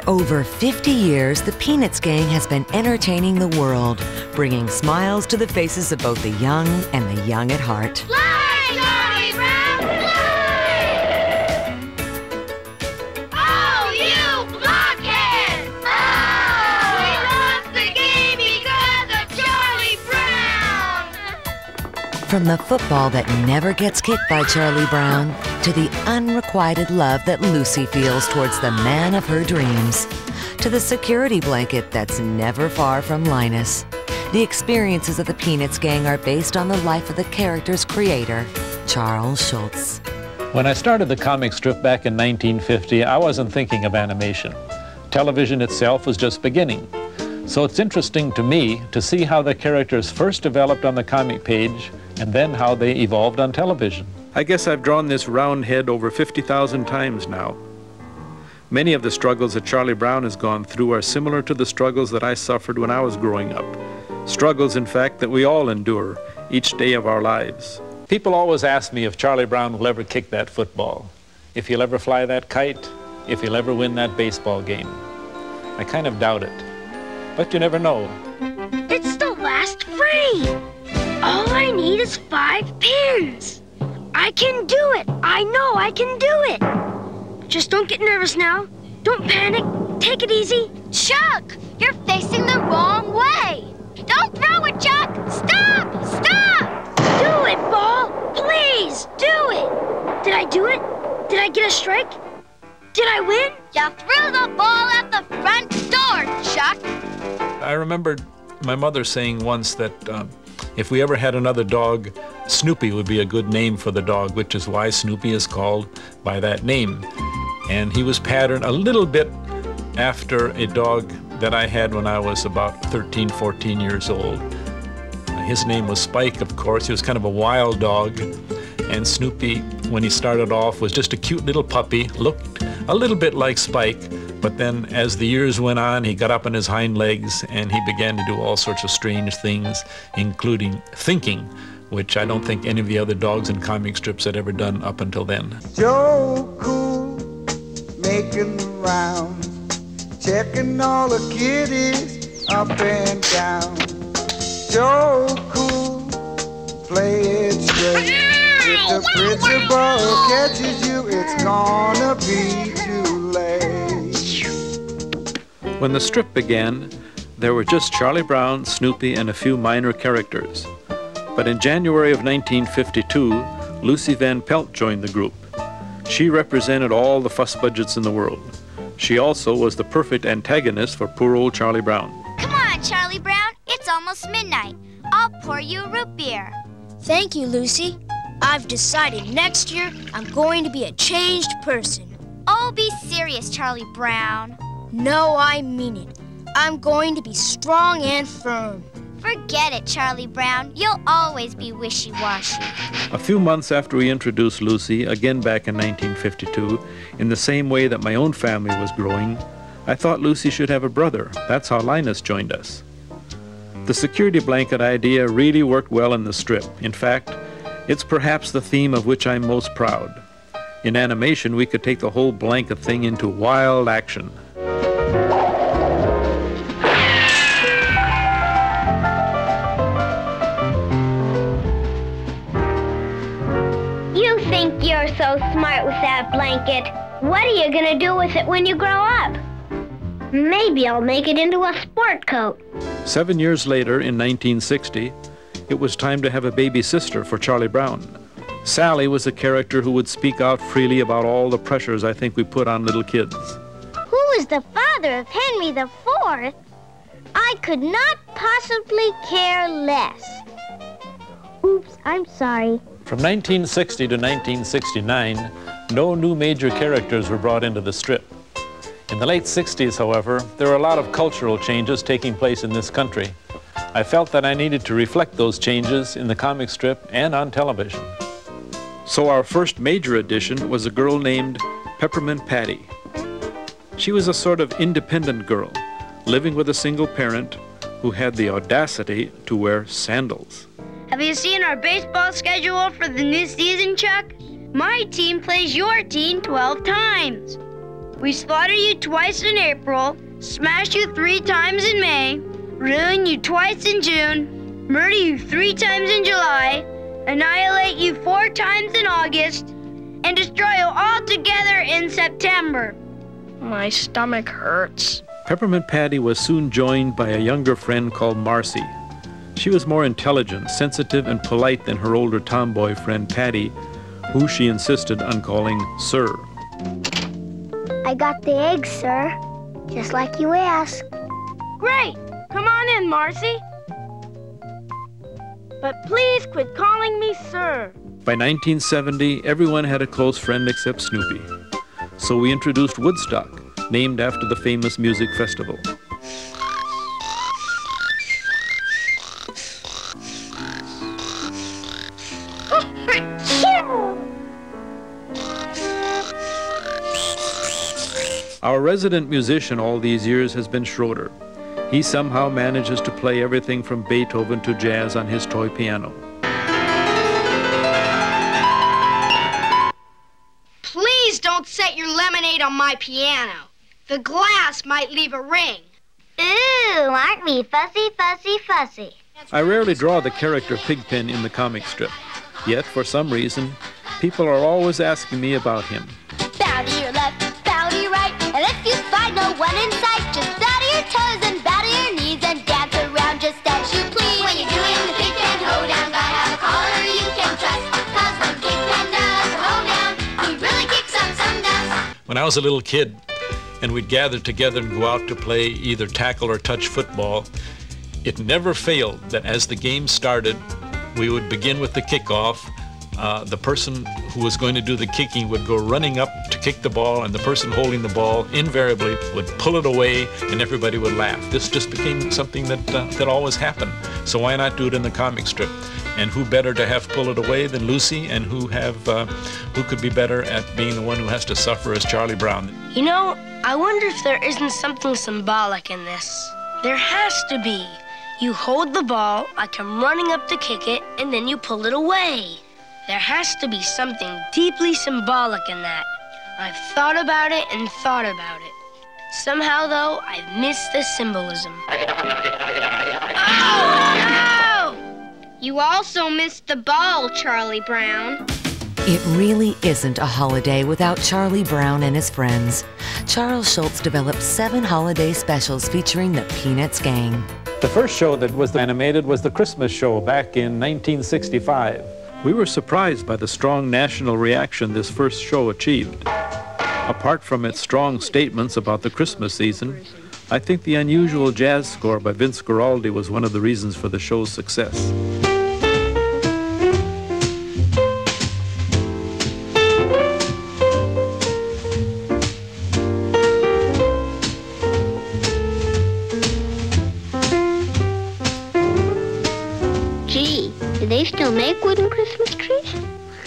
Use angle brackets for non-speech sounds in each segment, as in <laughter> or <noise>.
For over 50 years, the Peanuts Gang has been entertaining the world, bringing smiles to the faces of both the young and the young at heart. Fly, Charlie Brown, fly! Oh, you blockhead! Oh! We lost the game because of Charlie Brown! From the football that never gets kicked by Charlie Brown to the unrequited love that Lucy feels towards the man of her dreams, to the security blanket that's never far from Linus. The experiences of the Peanuts gang are based on the life of the character's creator, Charles Schulz. When I started the comic strip back in 1950, I wasn't thinking of animation. Television itself was just beginning. So it's interesting to me to see how the characters first developed on the comic page and then how they evolved on television. I guess I've drawn this round head over 50,000 times now. Many of the struggles that Charlie Brown has gone through are similar to the struggles that I suffered when I was growing up. Struggles, in fact, that we all endure each day of our lives. People always ask me if Charlie Brown will ever kick that football, if he'll ever fly that kite, if he'll ever win that baseball game. I kind of doubt it. But you never know. It's the last frame. All I need is five pins. I can do it. I know I can do it. Just don't get nervous now. Don't panic. Take it easy. Chuck, you're facing the wrong way. Don't throw it, Chuck. Stop! Stop! Do it, ball. Please, do it. Did I do it? Did I get a strike? Did I win? You threw the ball at the front door, Chuck. I remember my mother saying once that um, if we ever had another dog, Snoopy would be a good name for the dog, which is why Snoopy is called by that name. And he was patterned a little bit after a dog that I had when I was about 13, 14 years old. His name was Spike, of course. He was kind of a wild dog. And Snoopy, when he started off, was just a cute little puppy, looked a little bit like Spike. But then as the years went on, he got up on his hind legs and he began to do all sorts of strange things, including thinking, which I don't think any of the other dogs in comic strips had ever done up until then. Joe Cool making the rounds, checking all the kiddies up and down. Joe Cool, play it straight. If the principal catches you, it's gonna be When the strip began, there were just Charlie Brown, Snoopy, and a few minor characters. But in January of 1952, Lucy Van Pelt joined the group. She represented all the fuss budgets in the world. She also was the perfect antagonist for poor old Charlie Brown. Come on, Charlie Brown. It's almost midnight. I'll pour you a root beer. Thank you, Lucy. I've decided next year I'm going to be a changed person. Oh, be serious, Charlie Brown. No, I mean it. I'm going to be strong and firm. Forget it, Charlie Brown. You'll always be wishy-washy. A few months after we introduced Lucy, again back in 1952, in the same way that my own family was growing, I thought Lucy should have a brother. That's how Linus joined us. The security blanket idea really worked well in the strip. In fact, it's perhaps the theme of which I'm most proud. In animation, we could take the whole blanket thing into wild action. That blanket. What are you gonna do with it when you grow up? Maybe I'll make it into a sport coat. Seven years later, in 1960, it was time to have a baby sister for Charlie Brown. Sally was a character who would speak out freely about all the pressures I think we put on little kids. Who is the father of Henry the Fourth? I could not possibly care less. Oops, I'm sorry. From 1960 to 1969, no new major characters were brought into the strip. In the late 60s, however, there were a lot of cultural changes taking place in this country. I felt that I needed to reflect those changes in the comic strip and on television. So our first major addition was a girl named Peppermint Patty. She was a sort of independent girl, living with a single parent who had the audacity to wear sandals. Have you seen our baseball schedule for the new season, Chuck? My team plays your team 12 times. We slaughter you twice in April, smash you three times in May, ruin you twice in June, murder you three times in July, annihilate you four times in August, and destroy you all together in September. My stomach hurts. Peppermint Patty was soon joined by a younger friend called Marcy. She was more intelligent, sensitive, and polite than her older tomboy friend Patty, who she insisted on calling Sir. I got the eggs, sir. Just like you asked. Great! Come on in, Marcy. But please quit calling me sir. By 1970, everyone had a close friend except Snoopy. So we introduced Woodstock, named after the famous music festival. Our resident musician all these years has been Schroeder. He somehow manages to play everything from Beethoven to jazz on his toy piano. Please don't set your lemonade on my piano. The glass might leave a ring. Ooh, aren't we fussy, fussy, fussy? I rarely draw the character Pigpen in the comic strip. Yet, for some reason, people are always asking me about him. When I was a little kid and we'd gather together and go out to play either tackle or touch football, it never failed that as the game started, we would begin with the kickoff. Uh, the person who was going to do the kicking would go running up to kick the ball, and the person holding the ball invariably would pull it away, and everybody would laugh. This just became something that uh, that always happened. So why not do it in the comic strip? And who better to have pull it away than Lucy? And who have uh, who could be better at being the one who has to suffer as Charlie Brown? You know, I wonder if there isn't something symbolic in this. There has to be. You hold the ball, I come running up to kick it, and then you pull it away. There has to be something deeply symbolic in that. I've thought about it and thought about it. Somehow, though, I've missed the symbolism. <laughs> Oh, no! You also missed the ball, Charlie Brown. It really isn't a holiday without Charlie Brown and his friends. Charles Schulz developed seven holiday specials featuring the Peanuts Gang. The first show that was animated was the Christmas show back in 1965. We were surprised by the strong national reaction this first show achieved. Apart from its strong statements about the Christmas season, I think the unusual jazz score by Vince Guaraldi was one of the reasons for the show's success.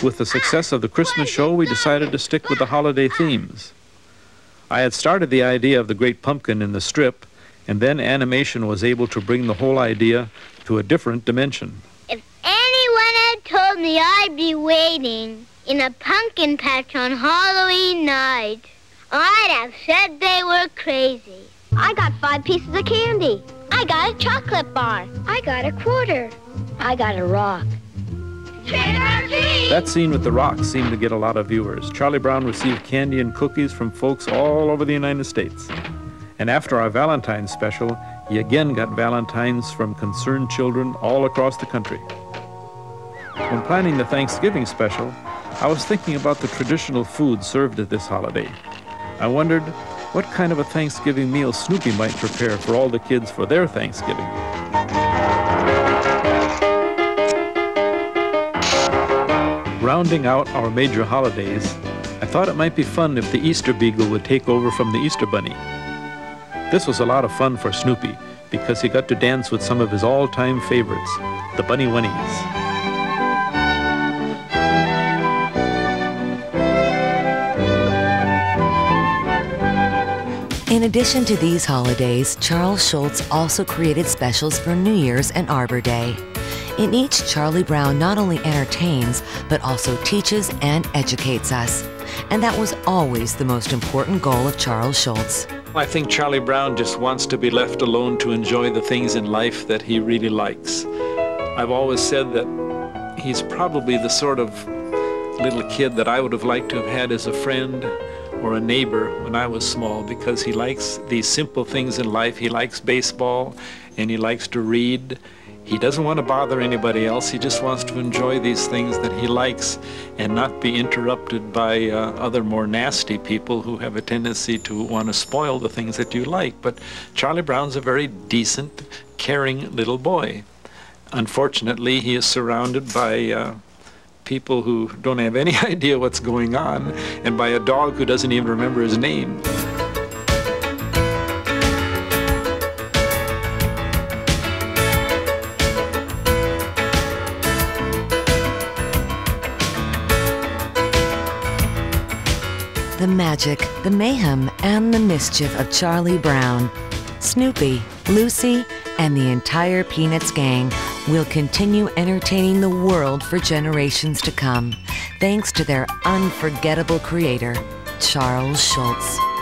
With the success of the Christmas show, we decided to stick with the holiday themes. I had started the idea of the Great Pumpkin in the strip, and then animation was able to bring the whole idea to a different dimension. If anyone had told me I'd be waiting in a pumpkin patch on Halloween night, I'd have said they were crazy. I got five pieces of candy. I got a chocolate bar. I got a quarter. I got a rock. That scene with the rocks seemed to get a lot of viewers. Charlie Brown received candy and cookies from folks all over the United States. And after our Valentine's special, he again got Valentines from concerned children all across the country. When planning the Thanksgiving special, I was thinking about the traditional food served at this holiday. I wondered what kind of a Thanksgiving meal Snoopy might prepare for all the kids for their Thanksgiving. Rounding out our major holidays, I thought it might be fun if the Easter Beagle would take over from the Easter Bunny. This was a lot of fun for Snoopy because he got to dance with some of his all-time favorites, the Bunny Winnies. In addition to these holidays, Charles Schulz also created specials for New Year's and Arbor Day. In each, Charlie Brown not only entertains, but also teaches and educates us. And that was always the most important goal of Charles Schulz. I think Charlie Brown just wants to be left alone to enjoy the things in life that he really likes. I've always said that he's probably the sort of little kid that I would have liked to have had as a friend or a neighbor when I was small because he likes these simple things in life. He likes baseball and he likes to read he doesn't want to bother anybody else. He just wants to enjoy these things that he likes and not be interrupted by uh, other more nasty people who have a tendency to want to spoil the things that you like. But Charlie Brown's a very decent, caring little boy. Unfortunately, he is surrounded by uh, people who don't have any <laughs> idea what's going on and by a dog who doesn't even remember his name. The magic, the mayhem, and the mischief of Charlie Brown. Snoopy, Lucy, and the entire Peanuts gang will continue entertaining the world for generations to come, thanks to their unforgettable creator, Charles Schulz.